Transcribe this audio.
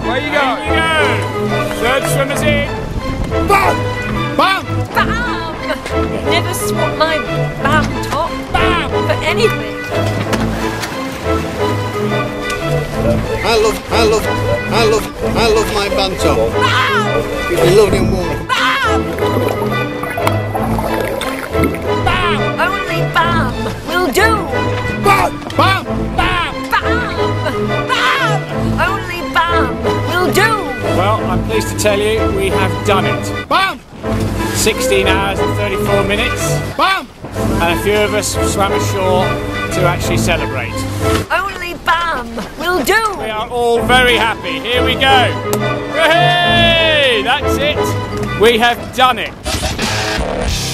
Where you going? Go. Third swimmer's in. Bam, bam, Bam! Never swap my bam top. Bam! For anything. I love, I love, I love, I love my bam top. Bam! It's lovely and warm. Bam! Bam! Only bam will do. Bam! Bam! Bam! Bam! bam. Well, I'm pleased to tell you we have done it. Bam! 16 hours and 34 minutes, Bam! and a few of us swam ashore to actually celebrate. Only bam will do. We are all very happy. Here we go. Hey, that's it. We have done it. Bam!